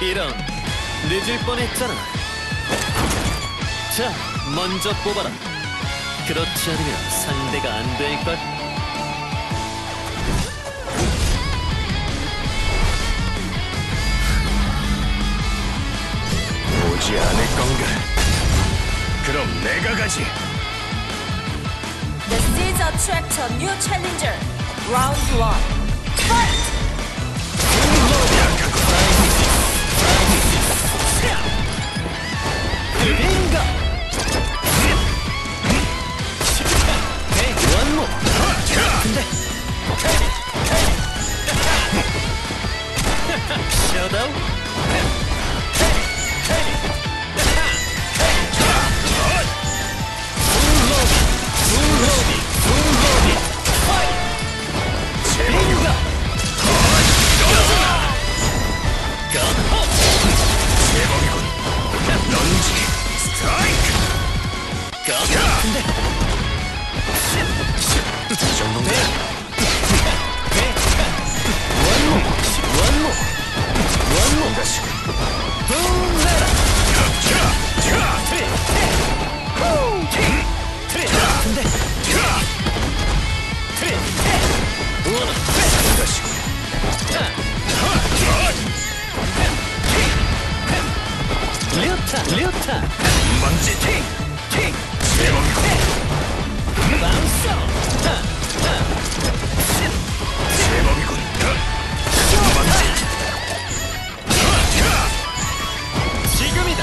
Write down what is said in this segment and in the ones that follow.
이런 늦을 뻔했잖아. 자, 먼저 뽑아라. 그렇지 않으면 상대가 안 될걸. 오지 않을 건가? 그럼 내가 가지. The seeds attract a new challenger. Round one. Entendeu? 류타. 류타. 먼지 팅, 팅. 제목이군. 바운스. 제목이군. 먼지. 지금이다.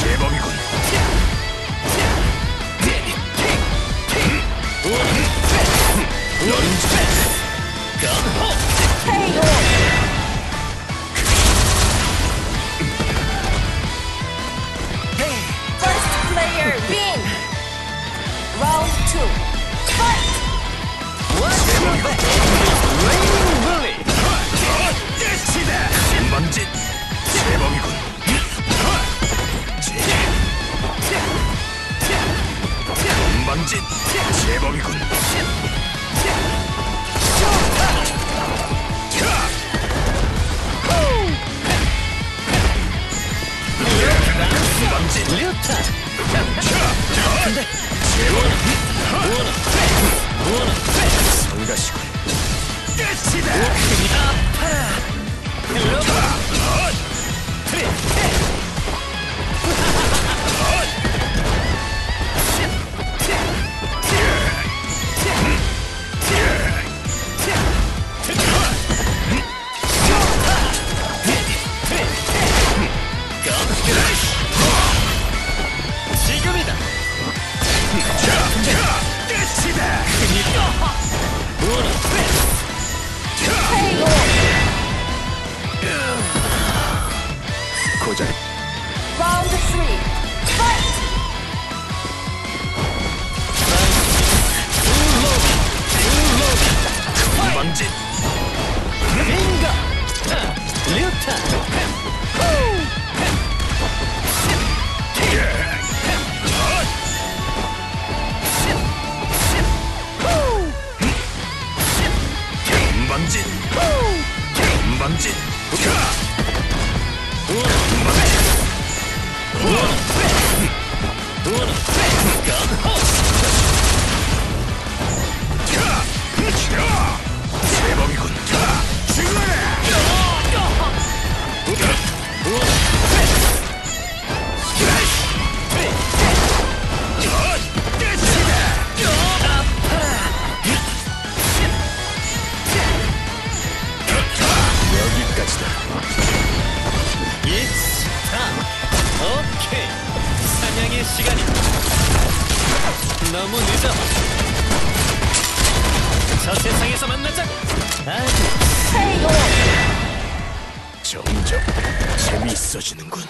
제목이군. 런지. 간호. KO! 먼지. 제목이군. 먼지. 제목이군. じフンガ。ーリュタバンジ。バンジ。 늦어. 저 세상에서 만나자. 아주 KO! 점점 재미있어지는군.